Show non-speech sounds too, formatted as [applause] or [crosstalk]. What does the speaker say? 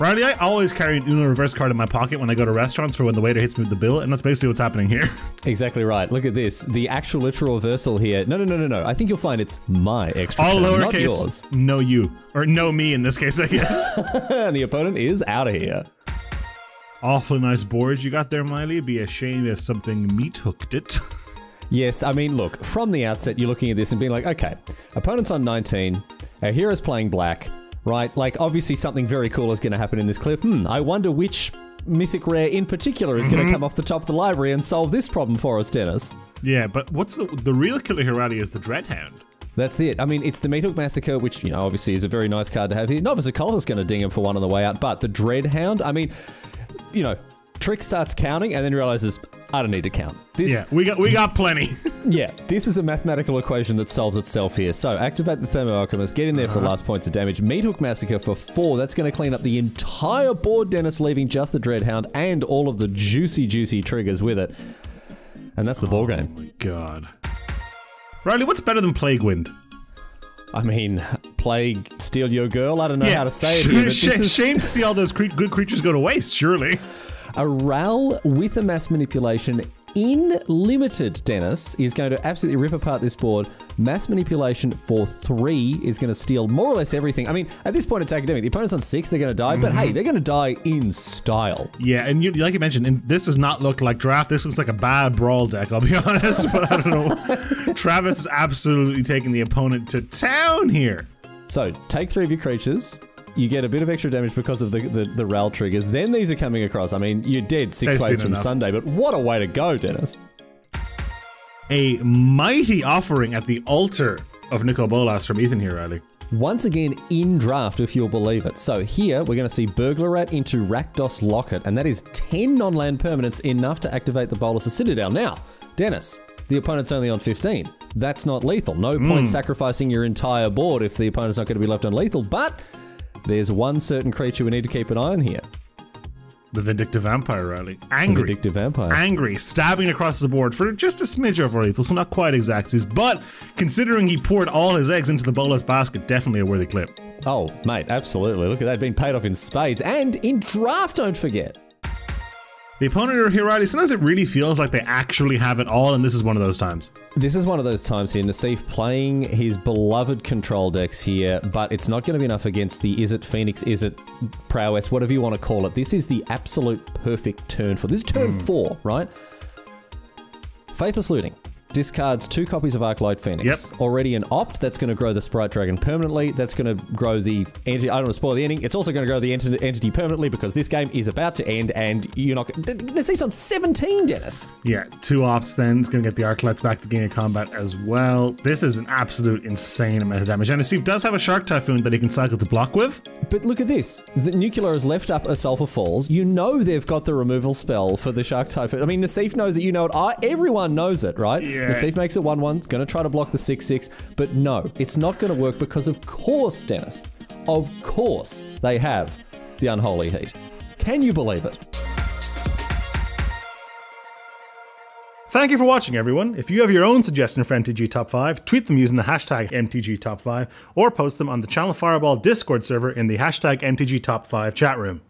Riley, I always carry an Uno reverse card in my pocket when I go to restaurants for when the waiter hits me with the bill, and that's basically what's happening here. [laughs] Exactly right. Look at this. The actual literal reversal here. No, no, no, no, no. I think you'll find it's my extra All turn, not lowercase, yours. no you. Or no me in this case, I guess. [laughs] and the opponent is out of here. Awfully nice boards you got there, Miley. Be a shame if something meat hooked it. [laughs] Yes, I mean, look, from the outset, you're looking at this and being like, okay, opponent's on 19, our hero's playing black, right? Like, obviously, something very cool is going to happen in this clip. Hmm, I wonder which mythic rare in particular is going to come off the top of the library and solve this problem for us, Denis. yeah, but what's the the real killer here, Riley, is the Dreadhound. That's it. I mean, it's the Meathook Massacre, which, you know, obviously is a very nice card to have here. Novice Occult is going to ding him for one on the way out, but the Dreadhound, I mean, you know, Trick starts counting and then realizes, I don't need to count. This, Yeah, we got we got plenty. [laughs] Yeah, this is a mathematical equation that solves itself here. So activate the Thermo Alchemist, get in there for the last points of damage. Meathook Massacre for four. That's going to clean up the entire board, Denis, leaving just the Dreadhound and all of the juicy, juicy triggers with it. And that's the ball oh game. oh my god. Riley, what's better than Plague Wind? I mean, plague, steal your girl. I don't know how to say it [laughs] here, but sh- this is shame to see all those good creatures go to waste. Surely. A RAL with a mass manipulation in limited, Denis, is going to absolutely rip apart this board. Mass manipulation for three is going to steal more or less everything. I mean, at this point, it's academic. The opponent's on six, they're going to die, but hey, mm-hmm. they're going to die in style. Yeah, and you, like you mentioned, and this does not look like draft. This looks like a bad brawl deck. I'll be [laughs] honest, but I don't know. [laughs] Travis is absolutely taking the opponent to town here. So, take three of your creatures. You get a bit of extra damage because of the, the, the RAL triggers. Then these are coming across. I mean, you're dead six They've ways from enough. Sunday, but what a way to go, Denis. A mighty offering at the altar of Nicol Bolas from Ethan here, Riley. Once again in draft, if you'll believe it. So here we're going to see Burglar Rat into Rakdos Locket, and that is 10 non land permanents enough to activate the Bolas's Citadel. Now, Denis, the opponent's only on 15. That's not lethal. No point hmm. sacrificing your entire board if the opponent's not going to be left on lethal, but there's one certain creature we need to keep an eye on here The Vindictive Vampire, Riley. Angry. Vindictive Vampire. Angry, stabbing across the board for just a smidge over lethal, so not quite exactsies. But considering he poured all his eggs into the Bolas basket, definitely a worthy clip. oh, mate, absolutely. Look at that, being paid off in spades and in draft, don't forget. The opponent here, Riley, sometimes it really feels like they actually have it all, and this is one of those times. This is one of those times here. Nassif playing his beloved control decks here, but it's not going to be enough against the Izzet Phoenix, Izzet Prowess, whatever you want to call it. This is the absolute perfect turn for this is turn hmm. four, right? Faithless Looting. Discards two copies of Arclight Phoenix. Yep. Already an opt that's going to grow the Sprite Dragon permanently. That's going to grow the entity. I don't want to spoil the ending. It's also going to grow the enti- entity permanently because this game is about to end and you're not. Nassif's on 17, Denis. Yeah, two opts then. It's going to get the Arclights back to of combat as well. This is an absolute insane amount of damage. And Steve does have a Shark Typhoon that he can cycle to block with. But look at this. The Nuclear has left up a Sulfur Falls. You know they've got the removal spell for the Shark Typhoon. I mean, Nassif knows it. You know it. I, everyone knows it, right? Yeah. Nassif makes it 1 1. Going to try to block the 6 6. But no, it's not going to work because, of course, Denis, of course, they have the Unholy Heat. Can you believe it? Thank you for watching, everyone. If you have your own suggestion for MTG Top 5, tweet them using the hashtag MTG Top 5 or post them on the Channel Fireball Discord server in the hashtag MTG Top 5 chat room.